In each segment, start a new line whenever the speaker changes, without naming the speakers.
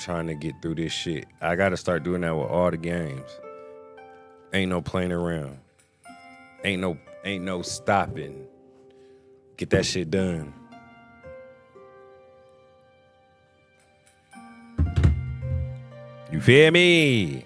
trying to get through this shit. I gotta start doing that with all the games. Ain't no playing around. Ain't no ain't no stopping. Get that shit done. You feel me?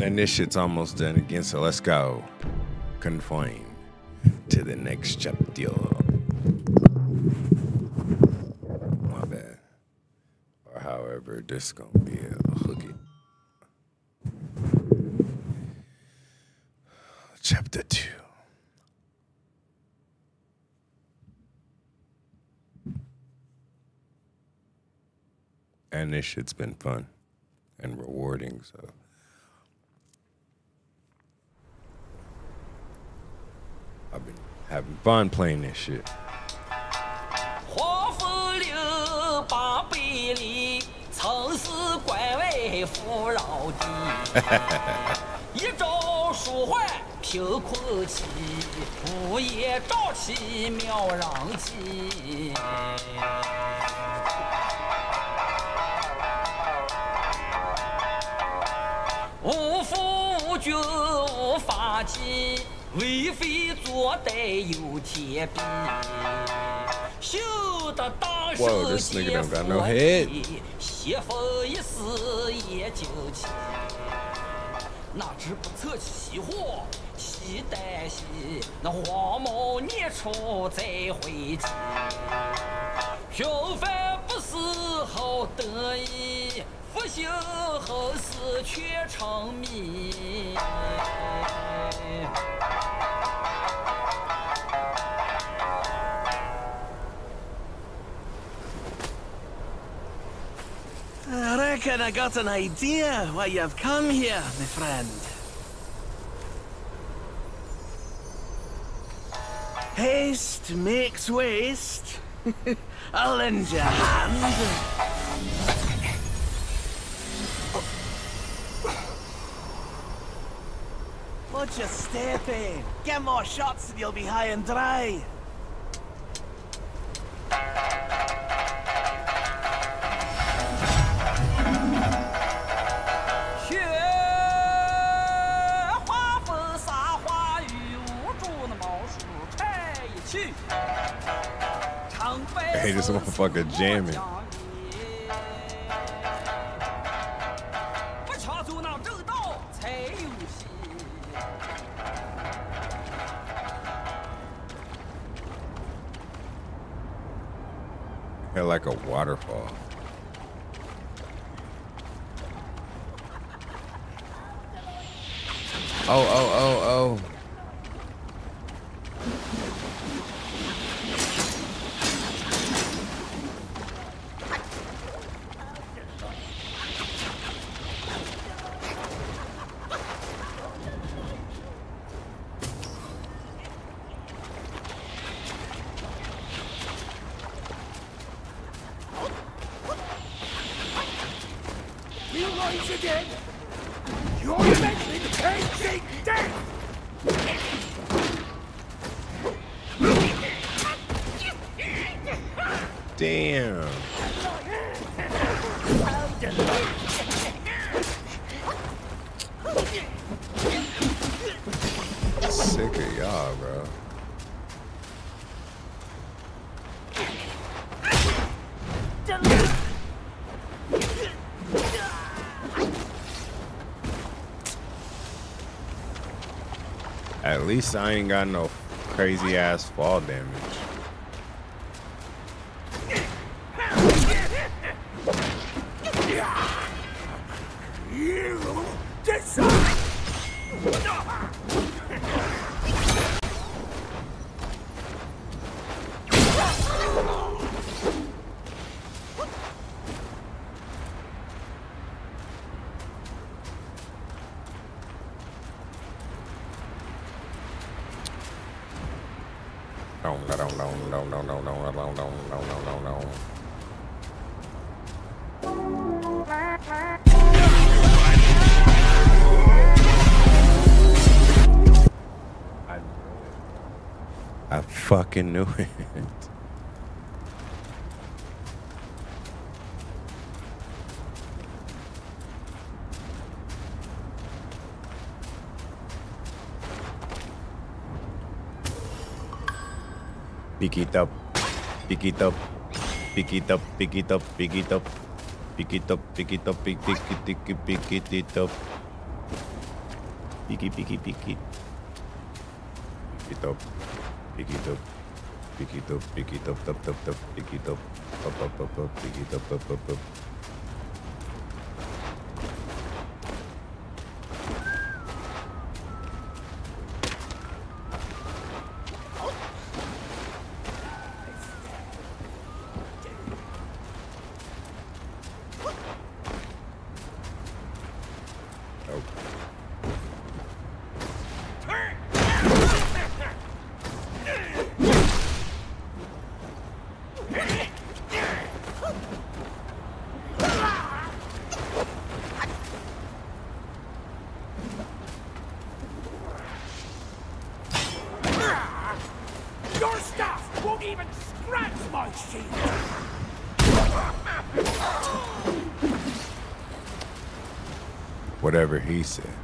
And this shit's almost done again, so let's go. Confined to the next chapter. My bad. Or however this gonna be a hook it. Chapter two. And this shit's been fun and rewarding, so having fun playing this shit.
黄风岭八百里曾是关外富饶地一朝鼠缓凭空起午夜瘴气渺人迹为非作歹有天比。修得当
Whoa,
世
this nigga
皆
don't got no
佛.地，邪风一死也就起。哪知不测其祸，其旦夕，那黄毛年初再回击。平凡不是好得意，复兴后事却成谜。
I reckon I got an idea why you've come here, my friend. Haste makes waste. I'll lend you a hand. Watch your step, eh? Get more shots and you'll be high and dry.
Hey, this motherfucker jamming. At least I ain't got no crazy ass fall damage. Knew it. Pick it up, pick it up, pick it up, pick it up, pick it up, pick it up, pick it up, pick it, pick it, pick it, up. Pick it, it, pick it. Pick it up, pick it up, pick it up, pick it up, piquito, piquito, tap, tap, tap, piquito, up, up, up, up, piquito, up, up, up. Whatever he said.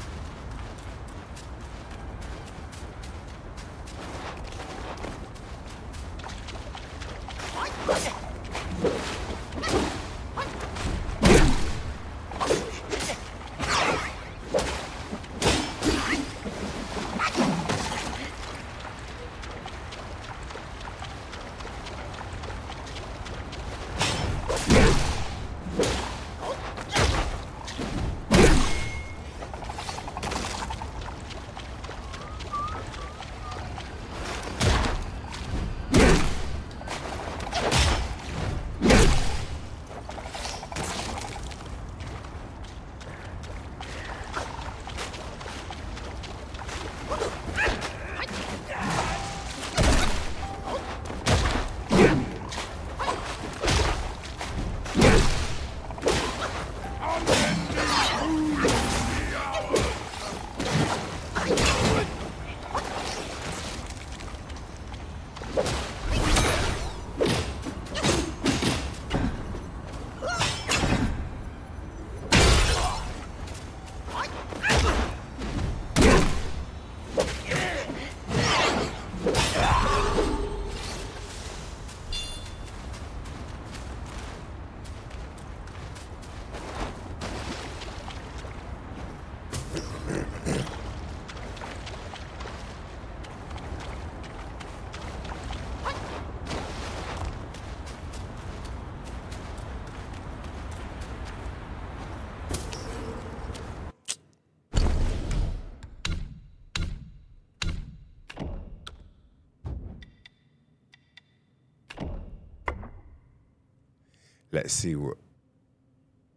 Let's see what.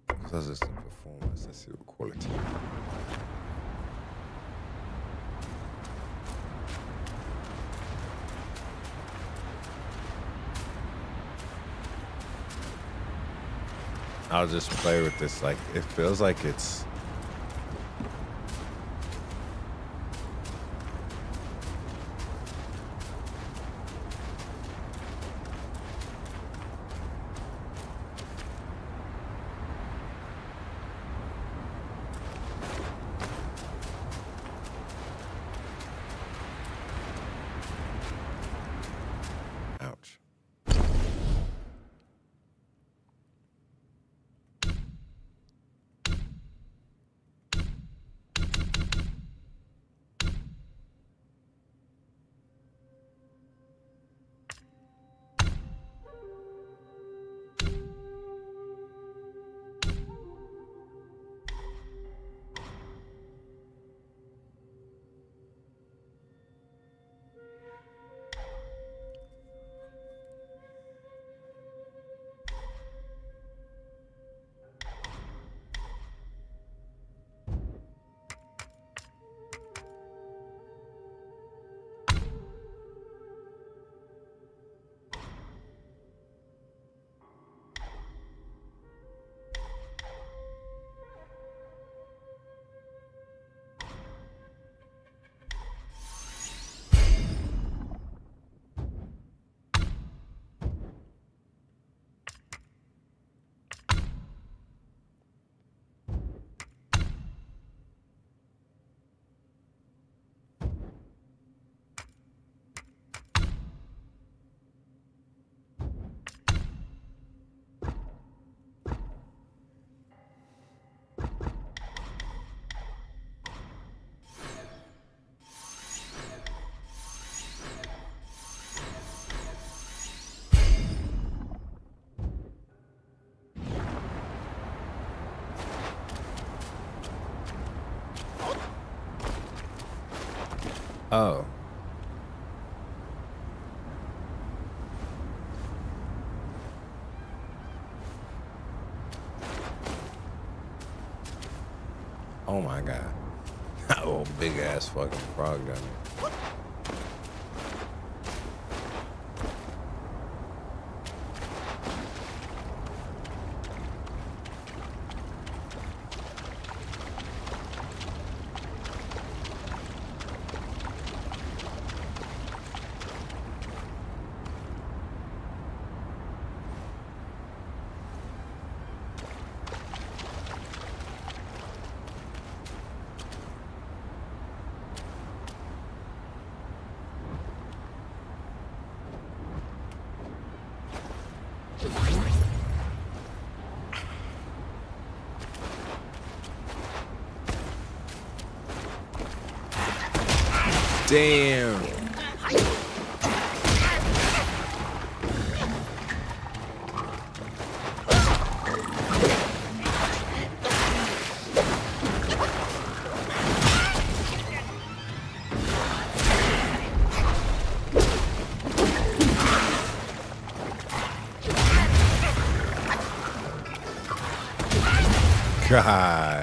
Because it's the performance. Let's see what quality. I'll just play with this. Like it feels like it's. Oh. Oh my god. oh, big ass fucking frog down there. Damn. Golly.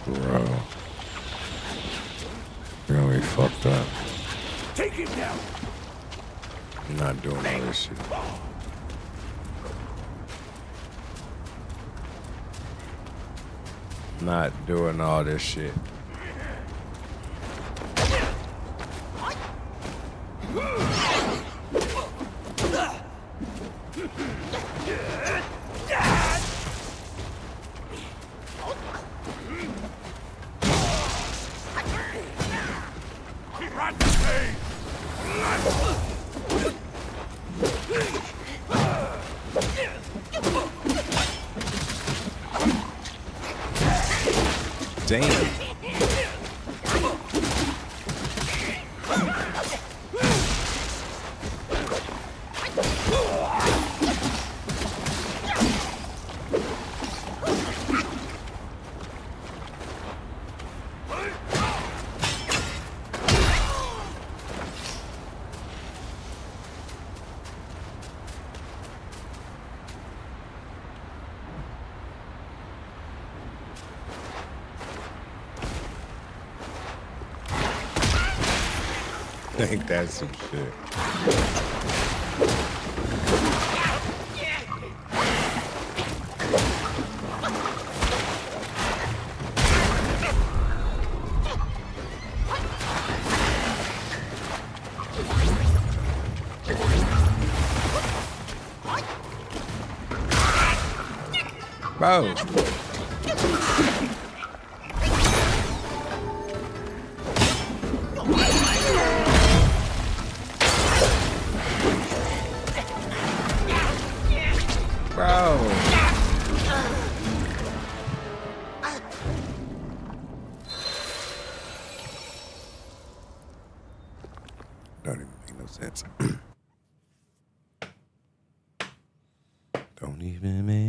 bro. You're gonna be fucked up.
Take him down.
I'm not doing all this shit. Not doing all this shit. think that's some shit? Bro. Don't even make no sense. Don't even make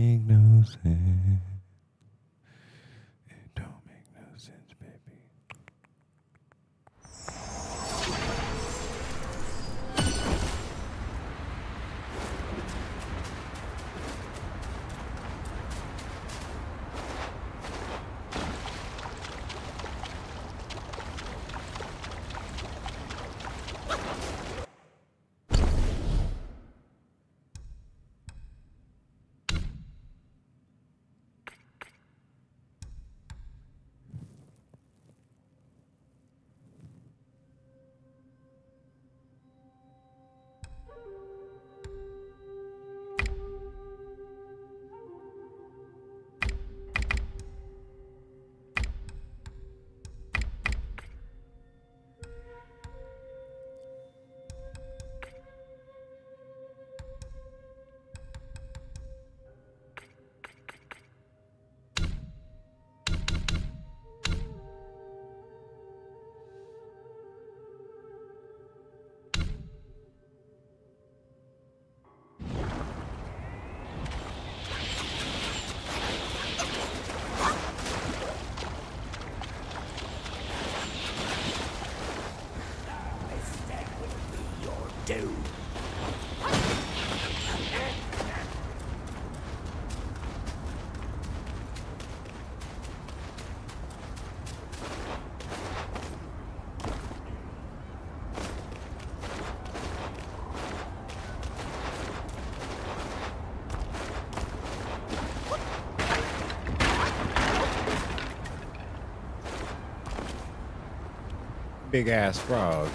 Big ass frog.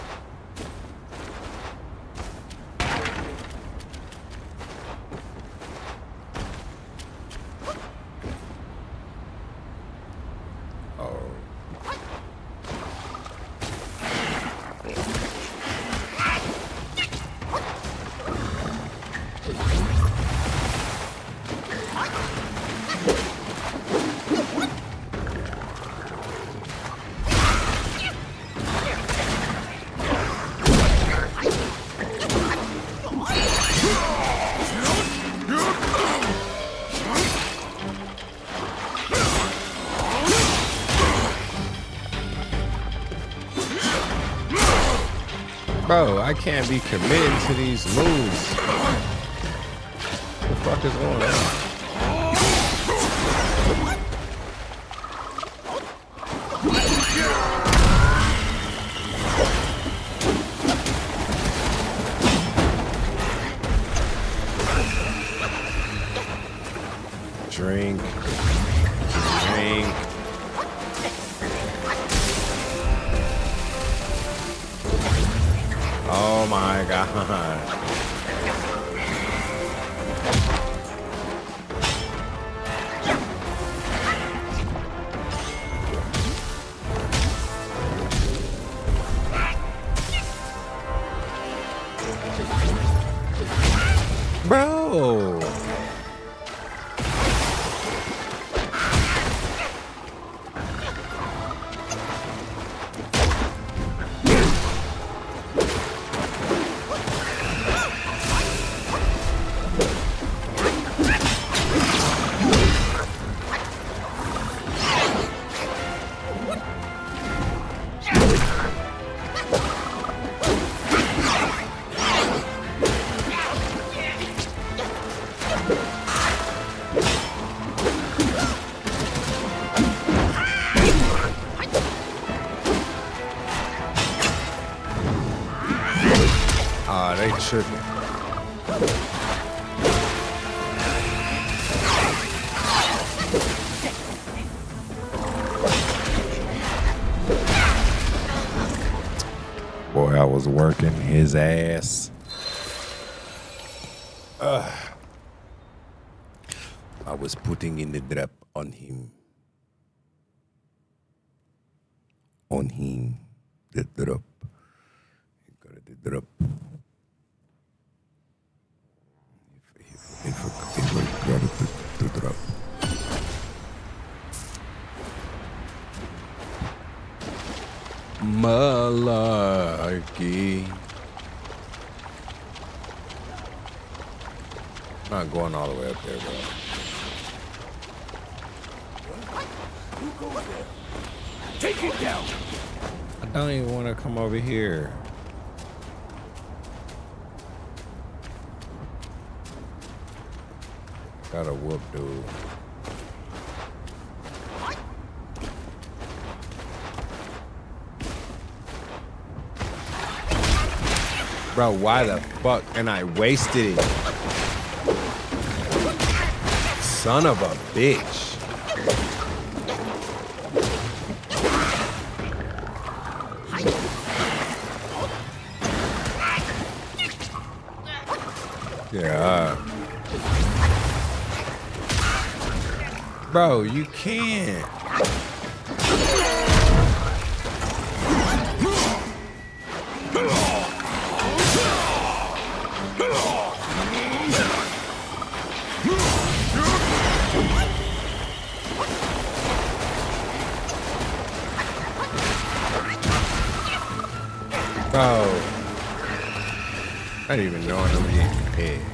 Can't be committed to these moves. What the fuck is going his ass. Ugh. I was putting in the drop on him. On him. The drop. You got the drop. If, if, if, if got it, the, the drop. Malarkey. Not going all the way up there, bro.
Take it down.
I don't even want to come over here. Got a whoop, dude. Bro, why the fuck? And I wasted it. Son of a bitch. Yeah. Bro, you can't. I didn't even know I'm getting hit. God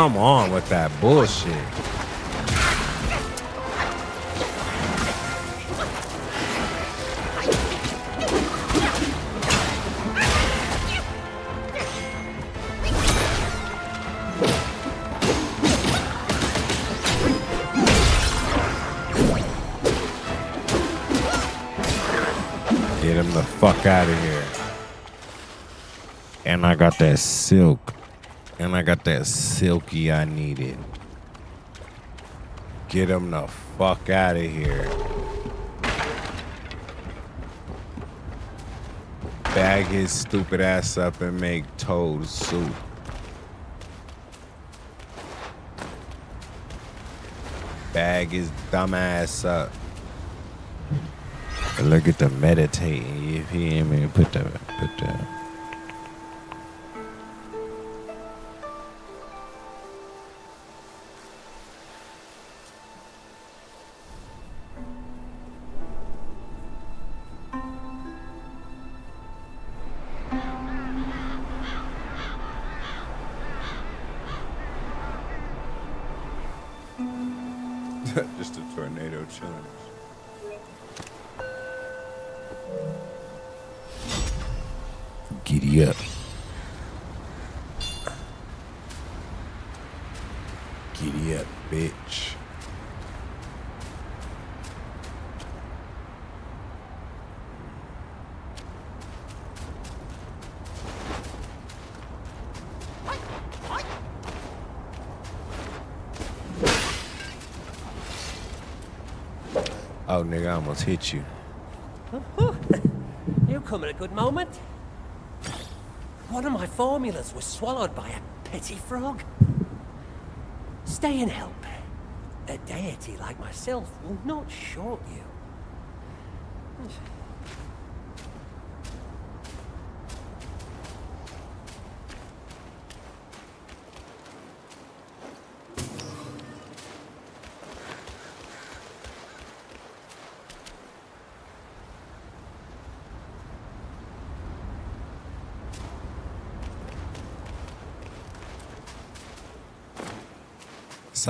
Come on with that bullshit. Get him the fuck out of here. And I got that silk. I got that silky I needed. Get him the fuck out of here. Bag his stupid ass up and make toad soup. Bag his dumb ass up. Look at the meditating. If he ain't even put the put the almost hit you.
You come at a good moment. One of my formulas was swallowed by a petty frog. Stay and help. A deity like myself will not short you.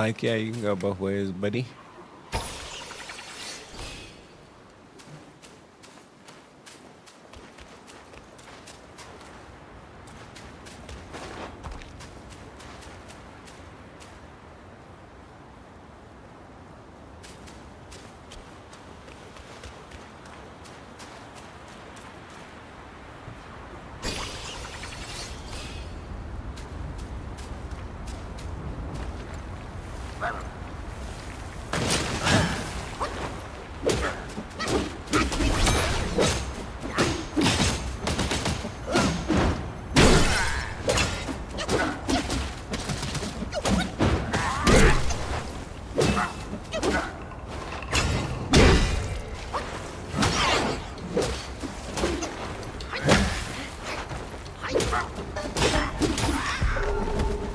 Yeah, you can go both ways, buddy.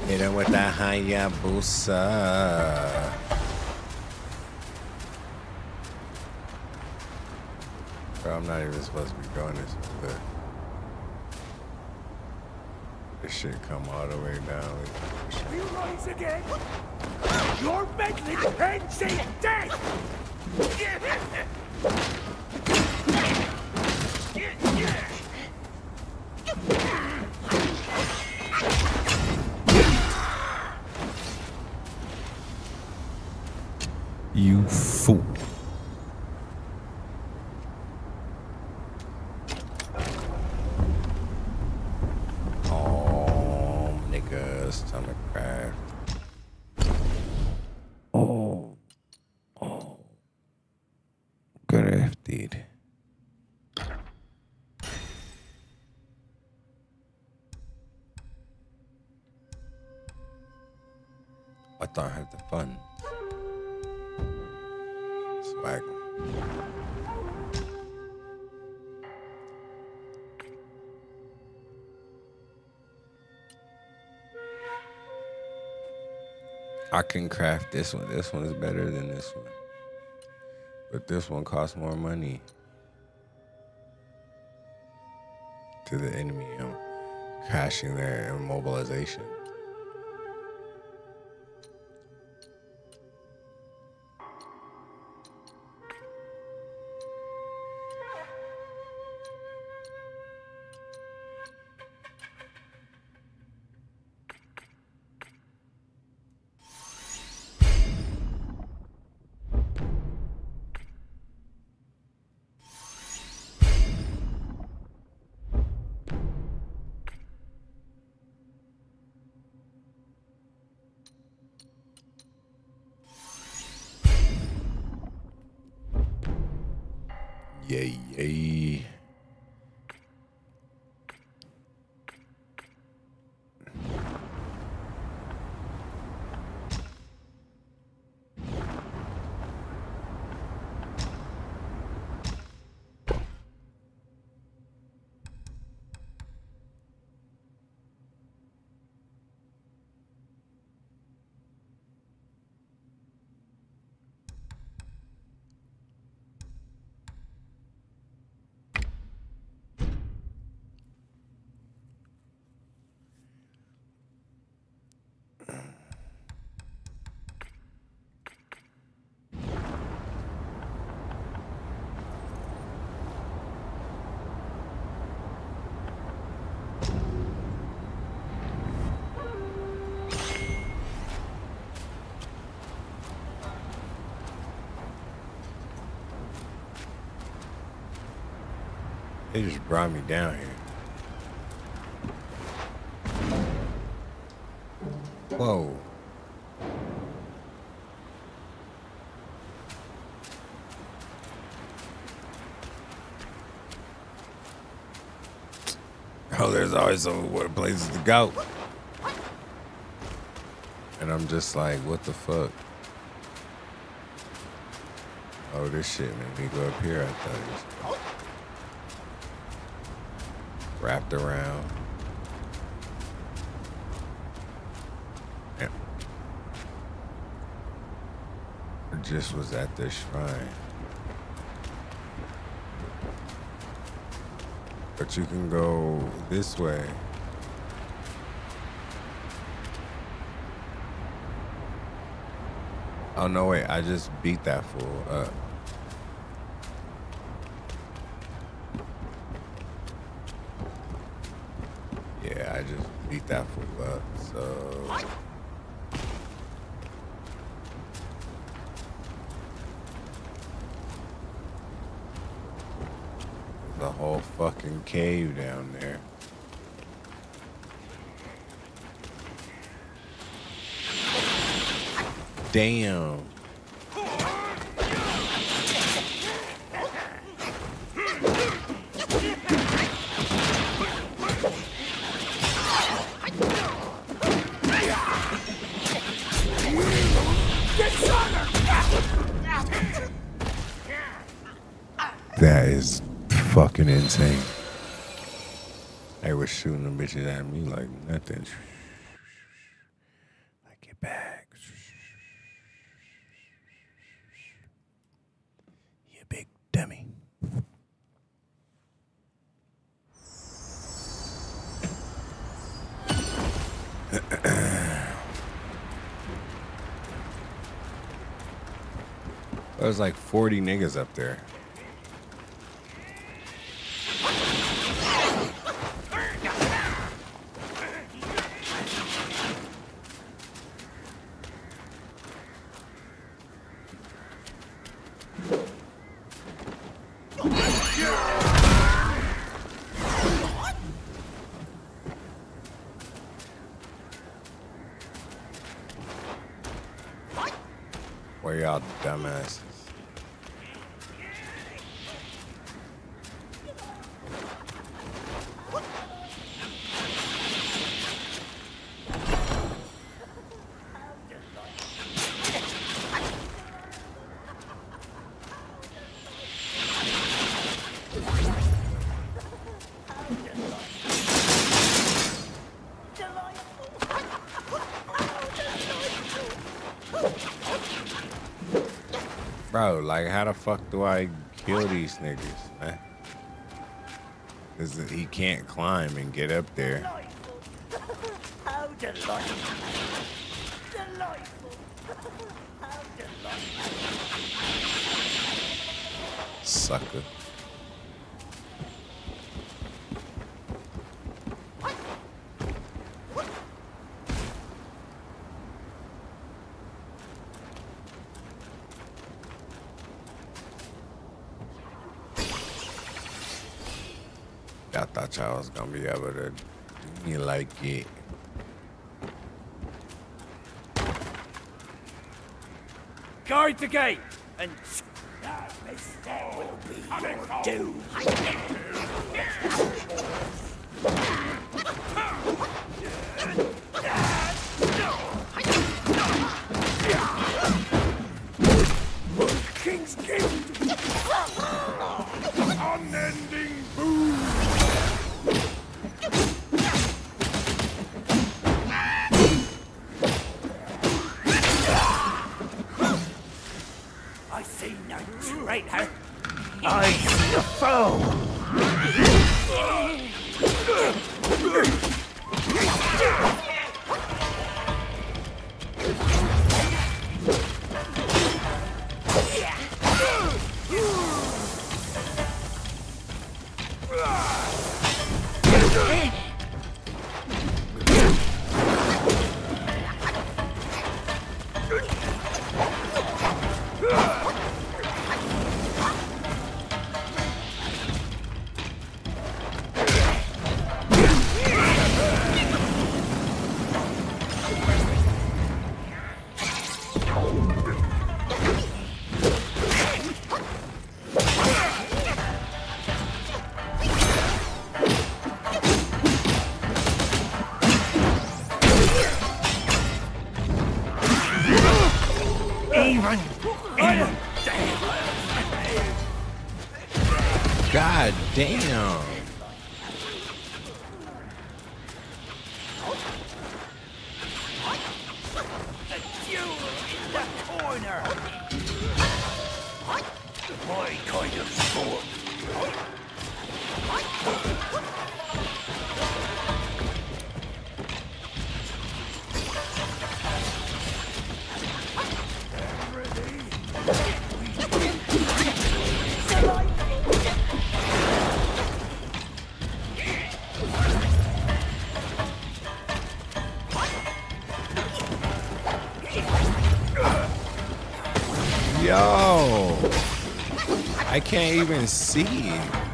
Hit him with that Hayabusa. Bro, I'm not even supposed to be doing this, but this shit come all the way down.
You rise again. Your meddling ends
I can craft this one. This one is better than this one. But this one costs more money to the enemy. I'm crashing their immobilization. They just brought me down here. Whoa. Oh, there's always some places to go. And I'm just like, what the fuck? Oh, this shit made me go up here. I thought wrapped around. Yeah. Or just was at this shrine. But you can go this way. Oh no wait, I just beat that fool up. Yeah, I just beat that fool up. So There's a whole fucking cave down there. Damn. Shooting them bitches at me like nothing. Like get back. You big dummy. There's like 40 niggas up there. Where y'all dumbasses? Like how the fuck do I kill these niggas, man? Cause he can't climb and get up there.
How delightful. Delightful. How delightful.
Sucker. I thought y'all was gonna be able to do me like it.
Guard the gate and that mistake will be your doom.
Can't even see.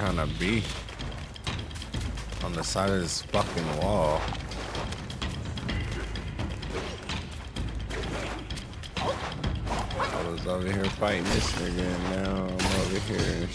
Trying to be on the side of this fucking wall. I was over here fighting this nigga and now I'm over here.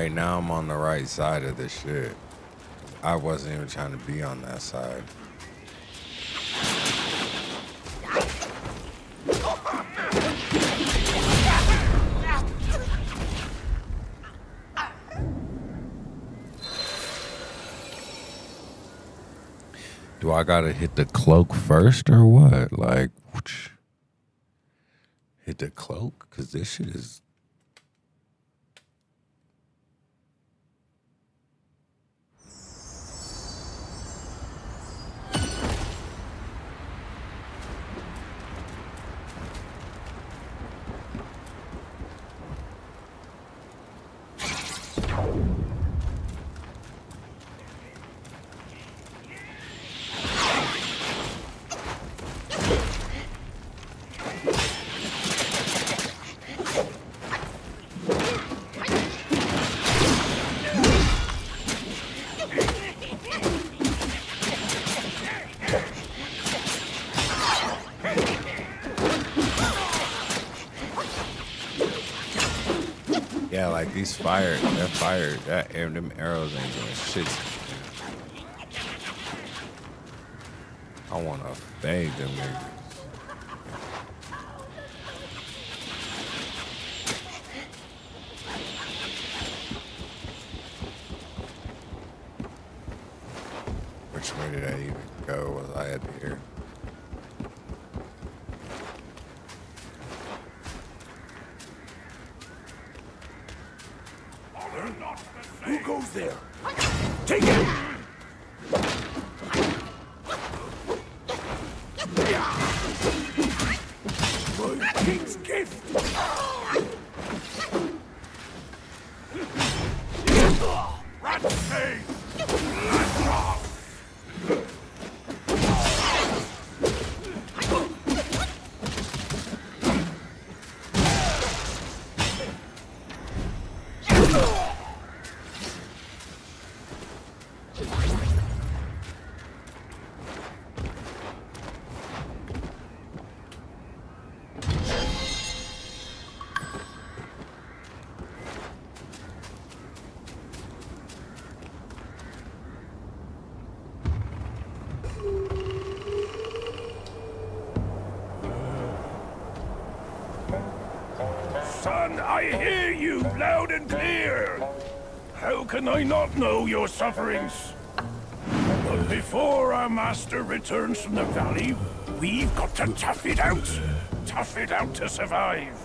Right, now I'm on the right side of this shit. I wasn't even trying to be on that side. Do I gotta hit the cloak first or what? Like, whoosh. hit the cloak? Cause this shit is Yeah, like these fire, that fire, that air, them arrows ain't doing shit. I wanna fade them niggas. I
hear you loud and clear. How can I not know your sufferings? But before our master returns from the valley, we've got to tough it out. Tough it out to survive.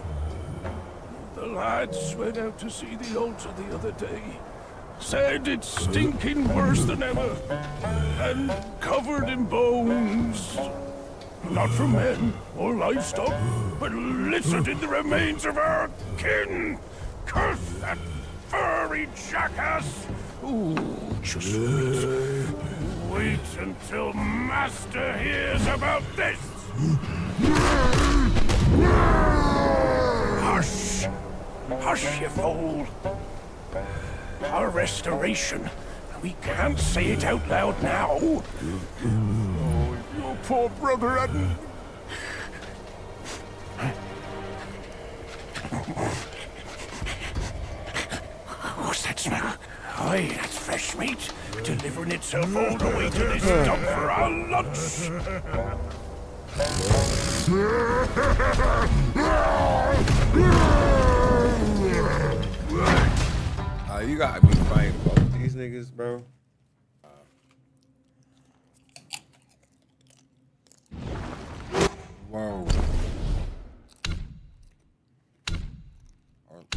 The lads went out to see the altar the other day. Said it's stinking worse than ever. And covered in bones. Not from men or livestock, but littered in the remains of our kin. Curse that furry jackass! Ooh, just wait. Wait until Master hears about this! Hush! Hush, you fool! Our restoration. We can't say it out loud now. Oh, Your poor brother hadn't. Meat. Delivering itself all the way to this dump for our lunch.
Uh, you gotta be fighting both these niggas, bro. Whoa.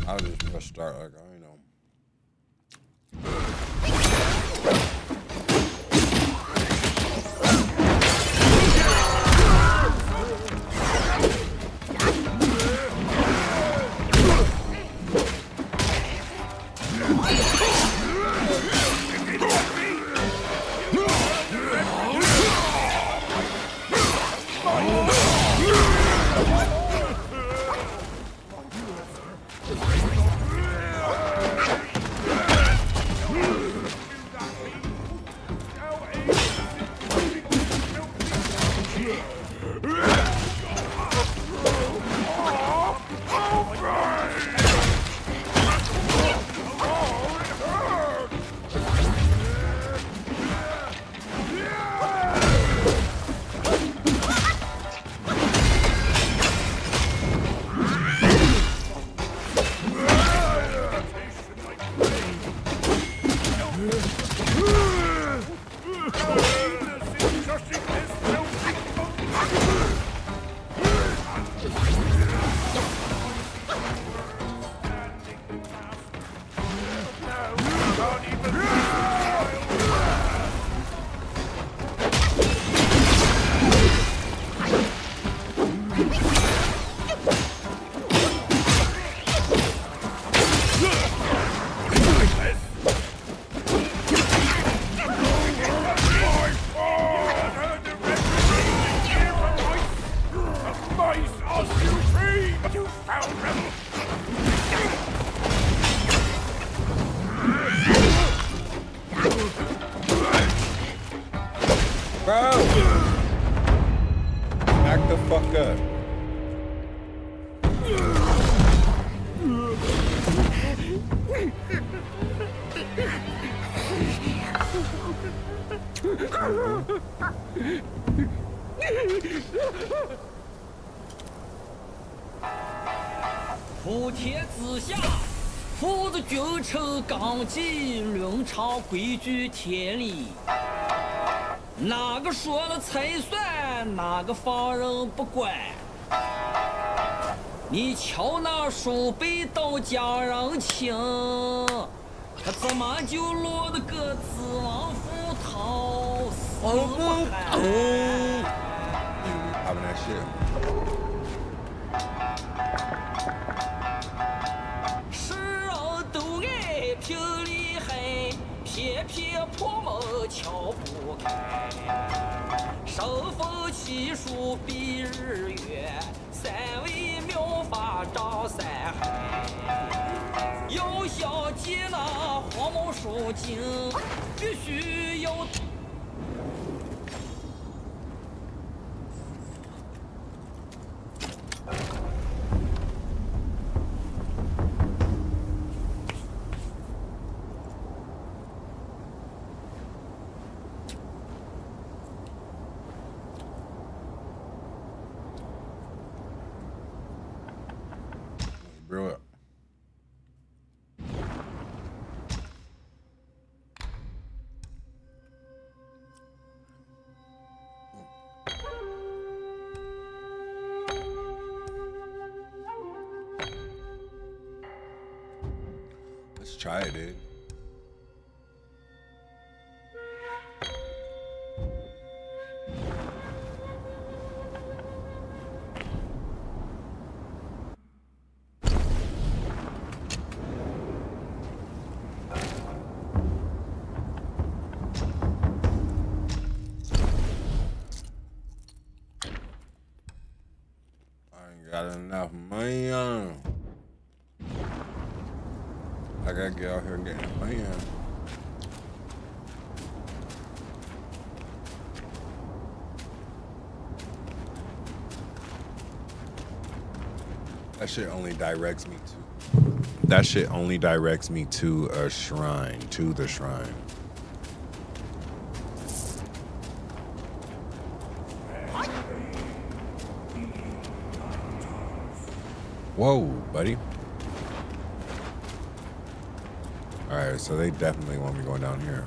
I'll just press start like I know.
君臣纲纪，论朝规矩天理。哪个说了才算，哪个放任不管？你瞧那叔辈都家人情，他怎么就落得个子王斧头死不寒？敲不开。身逢奇书避日月，三位妙法掌三海。要想见那黄毛鼠精，必须要。
Try it, shit only directs me to. That shit only directs me to a shrine, to the shrine. Whoa, buddy. Alright, so they definitely want me going down here.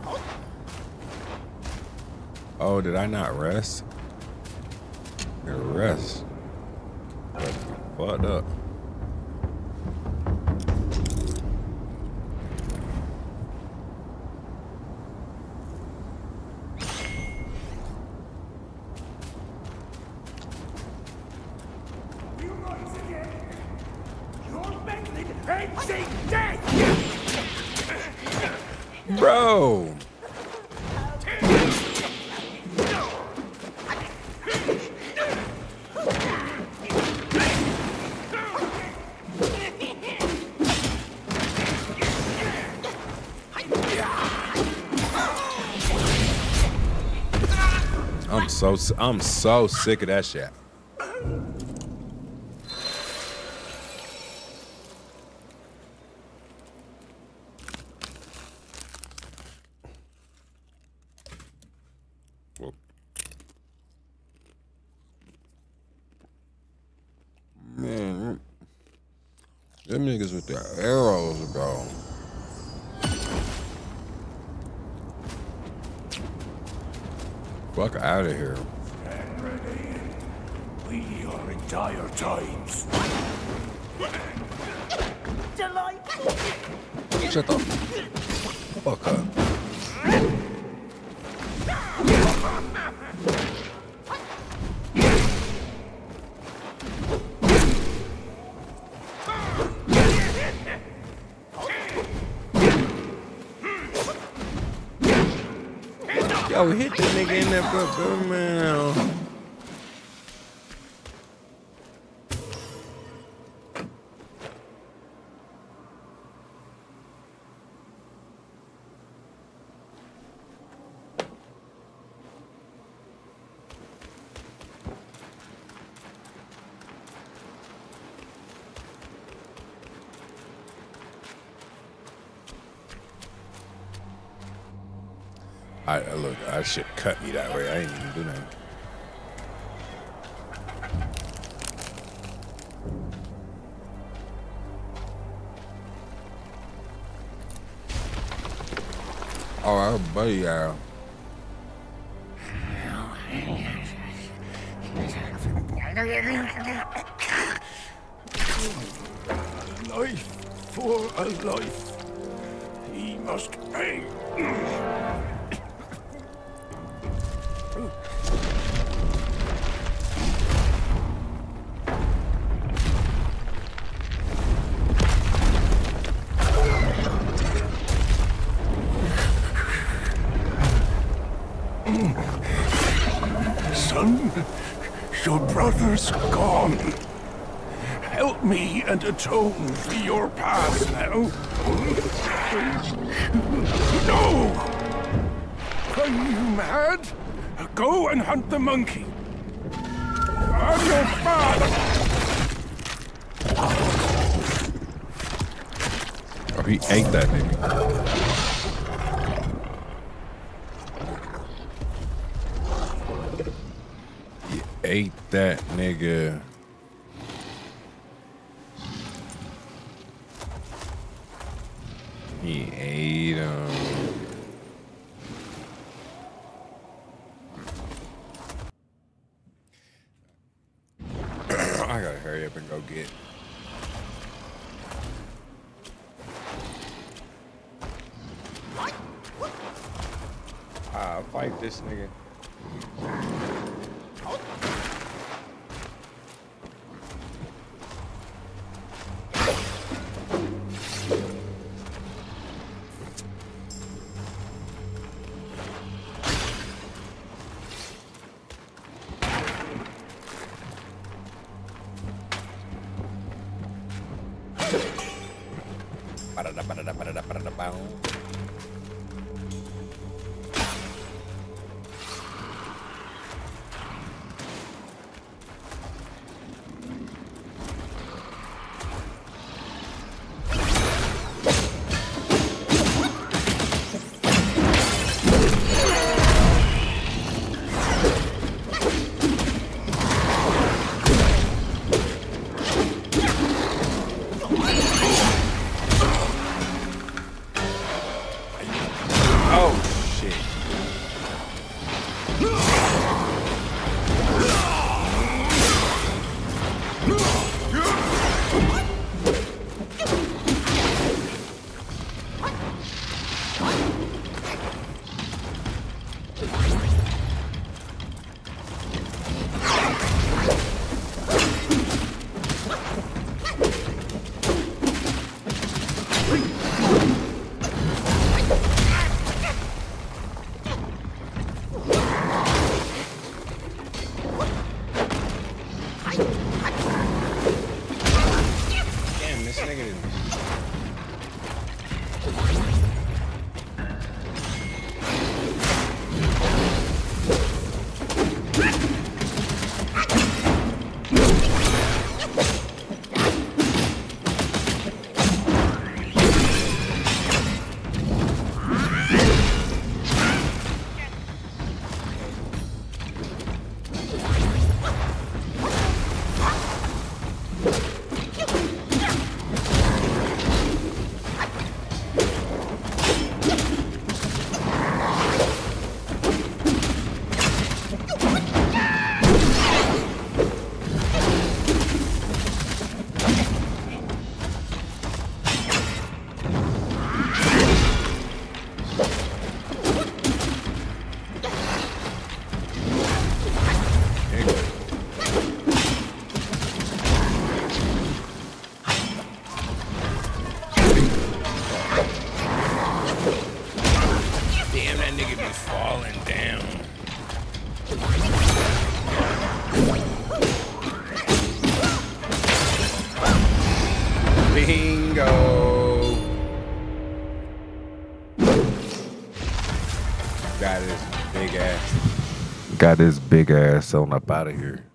Oh, did I not rest? Rest. Fucked up. So I'm so sick of that shit. Man, them niggas with their arrows, bro. Fuck out of here.
We are in dire times.
Shut the fuck up. Yo, hit the nigga in that good, good that shit cut me that way. I ain't even do nothing. Oh, our buddy, uh,
life for a life. He must pay. Gone. Help me and atone for your past now. No! Are you mad? Go and hunt the monkey. I'm your father.
Oh, he ate that nigga. That nigga. Bingo. Got his big ass. Got his big ass on up out of here.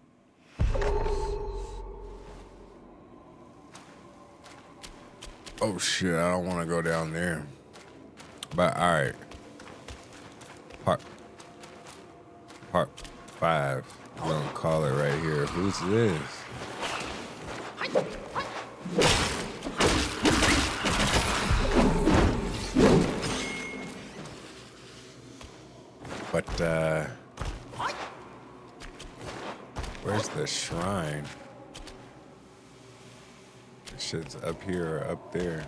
Oh shit, I don't want to go down there. But all part five. We're gonna call it right here. Who's this? But uh Where's the shrine? Shit's up here or up there.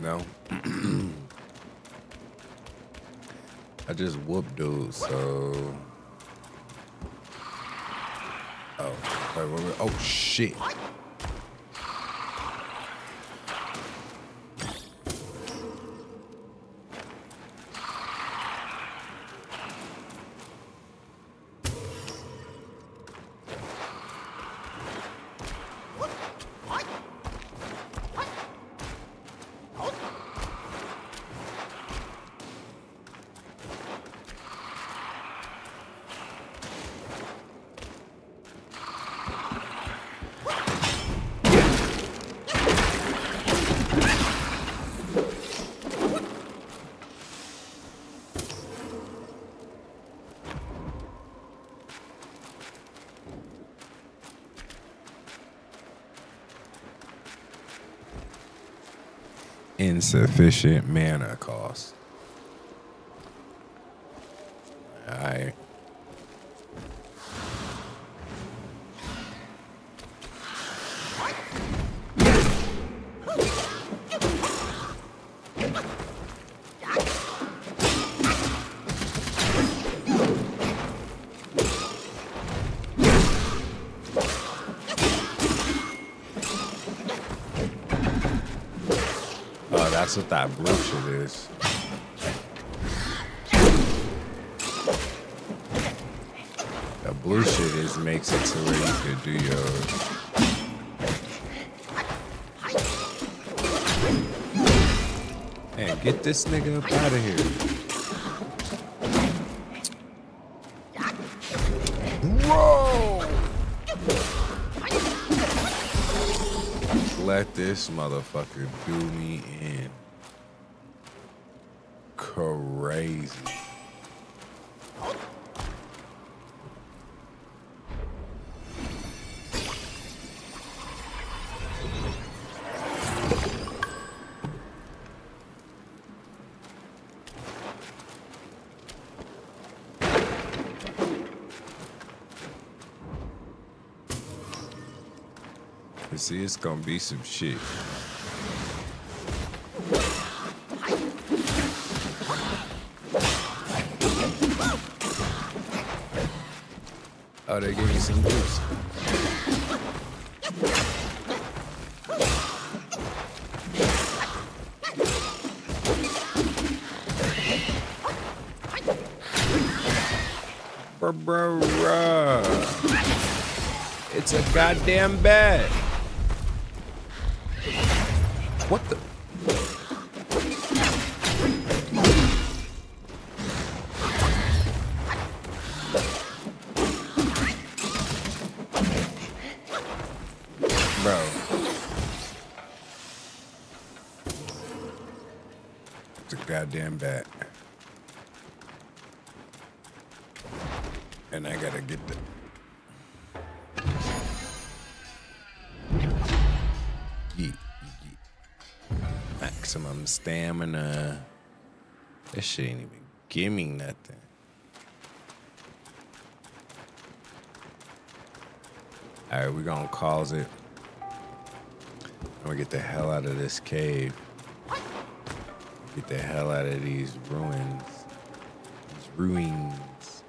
No. I just so. Oh, wait, wait, wait. Oh shit. Insufficient mana cost. Alright. That's what that blue shit is. The blue shit is makes it to where you could do your. Get this nigga up out of here. This motherfucker do me in. It's gonna be some shit. Oh, they gave you some juice. Bruh, bruh, bruh. It's a goddamn bed. What the? Stamina. That shit ain't even give me nothing. All right, we're gonna cause it. I'm gonna get the hell out of this cave. Get the hell out of these ruins. These ruins.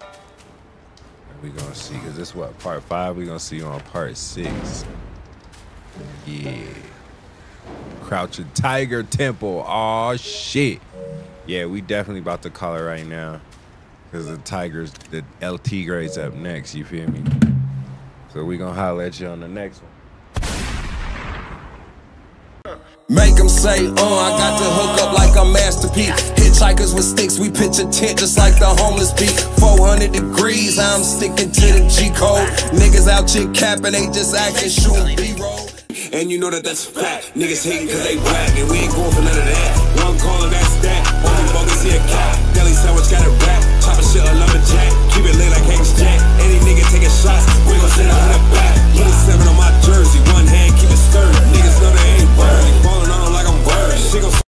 And we gonna see, cause this what part five. We gonna see on part six. Yeah. Crouching Tiger Temple. Oh shit. Yeah, we definitely about to call it right now. Cause the Tigers, the El Tigre's up next, you feel me? So we gonna holler at you on the next one.
Make them say, oh, I got to hook up like a masterpiece. Hitchhikers with sticks, we pitch a tent just like the homeless beat. 400 degrees, I'm sticking to the G code. Niggas out here capping, they just acting, shooting B-roll and you know that that's fact. Niggas hating cause they whack, and we ain't going for none of that. One call and that's that. Only bogus here, cat. Deli sandwich got a rap. Chopper shit a lumberjack. Keep it lit
like Hanks Jack. Any nigga taking shots, we gon' send a in back. Put a seven on my jersey, one hand keep it stirred. Niggas know they ain't worried. Ballin' on like I'm worried. She gon'